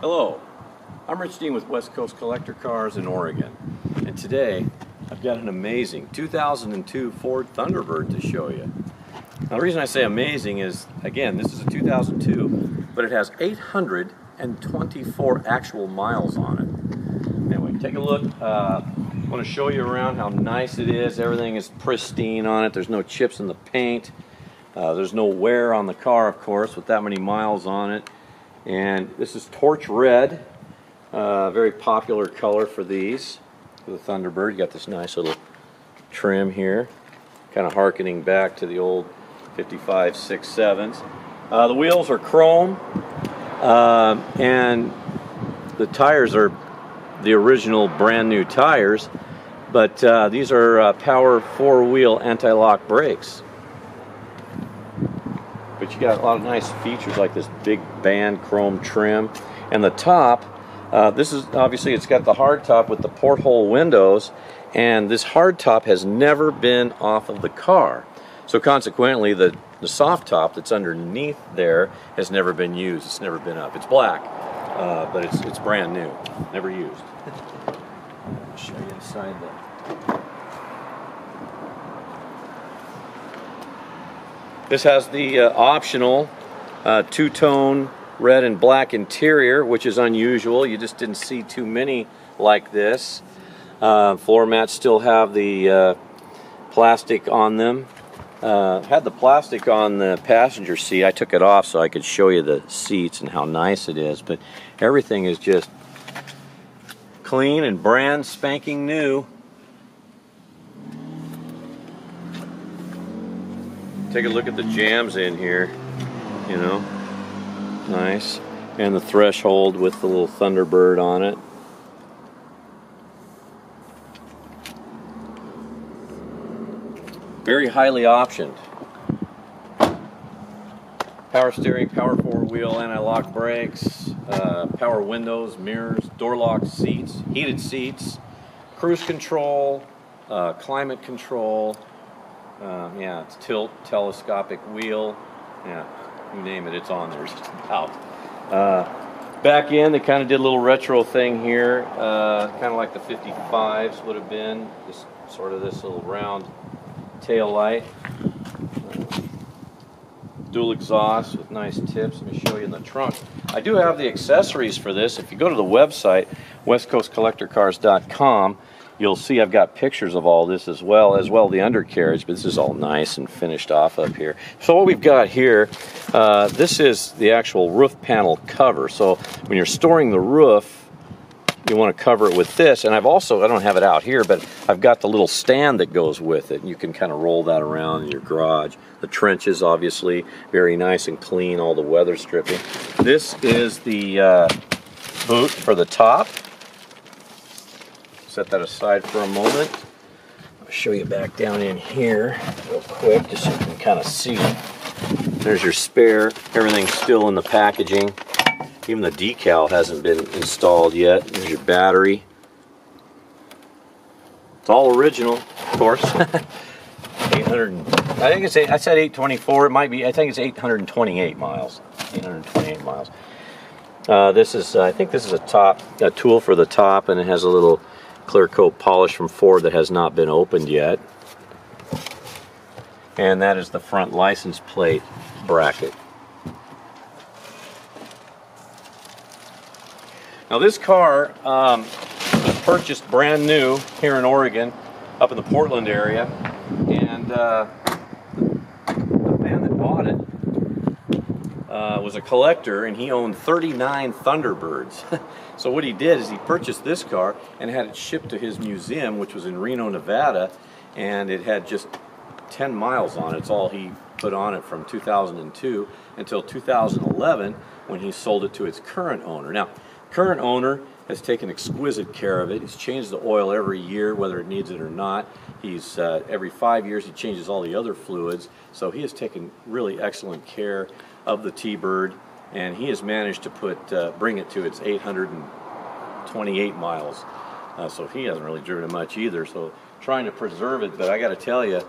Hello, I'm Rich Dean with West Coast Collector Cars in Oregon, and today I've got an amazing 2002 Ford Thunderbird to show you. Now the reason I say amazing is, again, this is a 2002, but it has 824 actual miles on it. Anyway, take a look. Uh, I want to show you around how nice it is. Everything is pristine on it. There's no chips in the paint. Uh, there's no wear on the car, of course, with that many miles on it. And this is torch red, uh, very popular color for these, for the Thunderbird. You got this nice little trim here, kind of harkening back to the old 55 6.7s. Uh, the wheels are chrome, uh, and the tires are the original brand new tires, but uh, these are uh, power four-wheel anti-lock brakes. But you got a lot of nice features like this big band chrome trim. And the top, uh, this is obviously it's got the hard top with the porthole windows. And this hard top has never been off of the car. So consequently, the, the soft top that's underneath there has never been used. It's never been up. It's black, uh, but it's, it's brand new, never used. I'll show you inside the This has the uh, optional uh, two-tone red and black interior, which is unusual. You just didn't see too many like this. Uh, floor mats still have the uh, plastic on them. Uh, had the plastic on the passenger seat. I took it off so I could show you the seats and how nice it is. But everything is just clean and brand spanking new. Take a look at the jambs in here, you know, nice. And the threshold with the little Thunderbird on it. Very highly optioned. Power steering, power four wheel, anti-lock brakes, uh, power windows, mirrors, door lock seats, heated seats, cruise control, uh, climate control, uh, yeah, it's tilt, telescopic wheel. Yeah, you name it, it's on there just about. Uh, back in, they kind of did a little retro thing here, uh, kind of like the 55s would have been. Just sort of this little round tail light. Dual exhaust with nice tips. Let me show you in the trunk. I do have the accessories for this. If you go to the website, westcoastcollectorcars.com, You'll see I've got pictures of all this as well, as well the undercarriage, but this is all nice and finished off up here. So what we've got here, uh, this is the actual roof panel cover. So when you're storing the roof, you want to cover it with this. And I've also, I don't have it out here, but I've got the little stand that goes with it. You can kind of roll that around in your garage. The trenches, obviously, very nice and clean, all the weather stripping. This is the uh, boot for the top set that aside for a moment. I'll show you back down in here real quick just so you can kind of see. There's your spare. Everything's still in the packaging. Even the decal hasn't been installed yet. There's your battery. It's all original, of course. 800, I think it's, I said 824, it might be, I think it's 828 miles. 828 miles. Uh, this is, uh, I think this is a top, a tool for the top, and it has a little clear coat polish from Ford that has not been opened yet. And that is the front license plate bracket. Now this car um, was purchased brand new here in Oregon, up in the Portland area, and uh, the man that bought it uh, was a collector, and he owned 39 Thunderbirds. So what he did is he purchased this car and had it shipped to his museum, which was in Reno, Nevada, and it had just 10 miles on it. It's all he put on it from 2002 until 2011 when he sold it to its current owner. Now, current owner has taken exquisite care of it. He's changed the oil every year, whether it needs it or not. He's uh, every five years he changes all the other fluids. So he has taken really excellent care of the T-Bird, and he has managed to put uh, bring it to its 828 miles. Uh, so he hasn't really driven it much either. So trying to preserve it, but I got to tell you,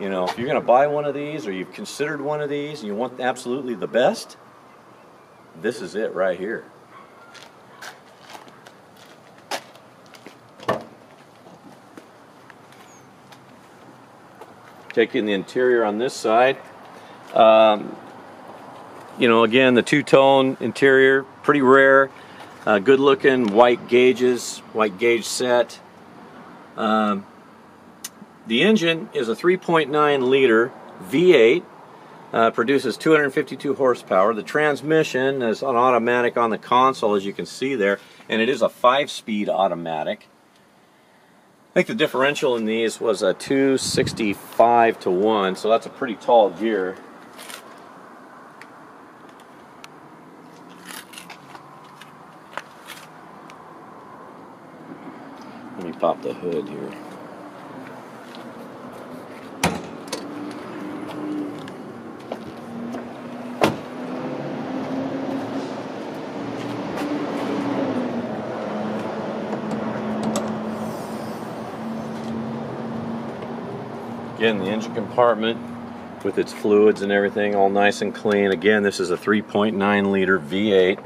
you know, if you're going to buy one of these or you've considered one of these and you want absolutely the best, this is it right here. Taking the interior on this side, um, you know, again, the two-tone interior, pretty rare. Uh, good looking white gauges, white gauge set. Um, the engine is a 3.9 liter V8, uh, produces 252 horsepower. The transmission is an automatic on the console, as you can see there, and it is a five-speed automatic. I think the differential in these was a 265 to 1, so that's a pretty tall gear. Pop the hood here. Again, the engine compartment with its fluids and everything all nice and clean. Again, this is a 3.9 liter V8,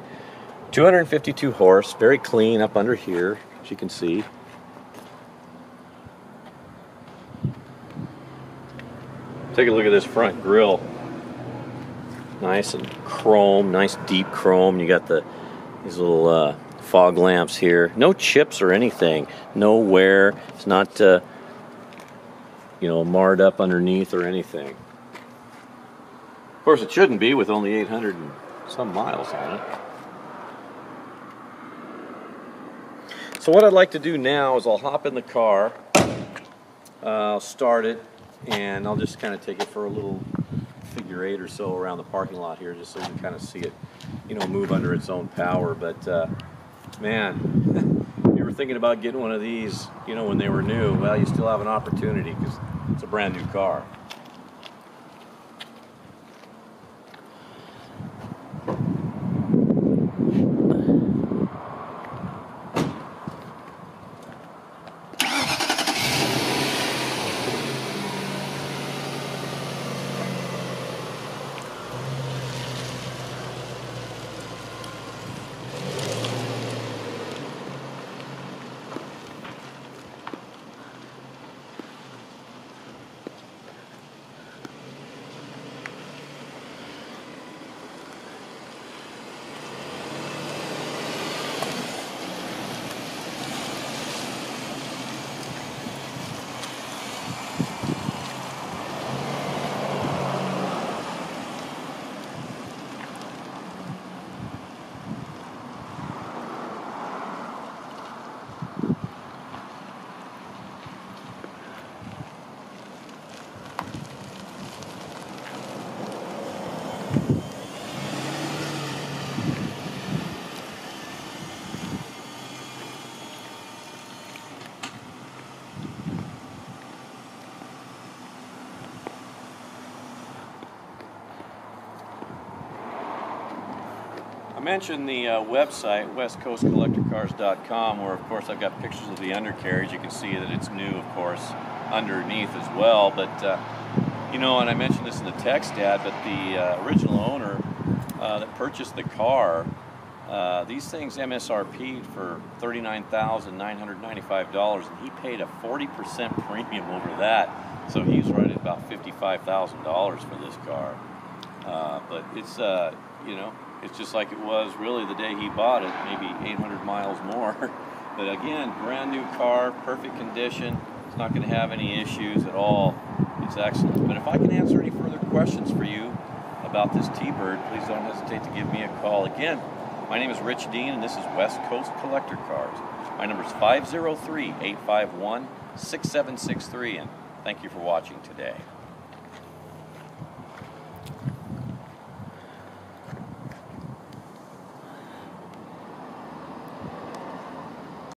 252 horse, very clean up under here, as you can see. Take a look at this front grill. Nice and chrome, nice deep chrome. You got the these little uh, fog lamps here. No chips or anything. No wear. It's not uh, you know, marred up underneath or anything. Of course, it shouldn't be with only 800 and some miles on it. So what I'd like to do now is I'll hop in the car, uh, I'll start it, and I'll just kind of take it for a little figure eight or so around the parking lot here just so you can kind of see it, you know, move under its own power. But uh, man, you were thinking about getting one of these, you know, when they were new, well, you still have an opportunity because it's a brand new car. Mentioned the uh, website, westcoastcollectorcars.com, where of course I've got pictures of the undercarriage. You can see that it's new, of course, underneath as well. But, uh, you know, and I mentioned this in the text ad, but the uh, original owner uh, that purchased the car, uh, these things MSRP'd for $39,995, and he paid a 40% premium over that. So he's right at about $55,000 for this car. Uh, but it's, you know, it's just like it was really the day he bought it, maybe 800 miles more. but again, brand new car, perfect condition. It's not going to have any issues at all. It's excellent. But if I can answer any further questions for you about this T-Bird, please don't hesitate to give me a call. Again, my name is Rich Dean, and this is West Coast Collector Cars. My number is 503 851 6763, and thank you for watching today.